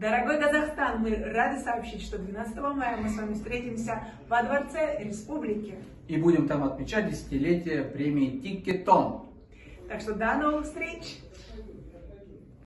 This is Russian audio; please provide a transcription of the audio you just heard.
Дорогой Казахстан, мы рады сообщить, что 12 мая мы с вами встретимся во Дворце Республики. И будем там отмечать десятилетие премии Тикетон. Так что до новых встреч!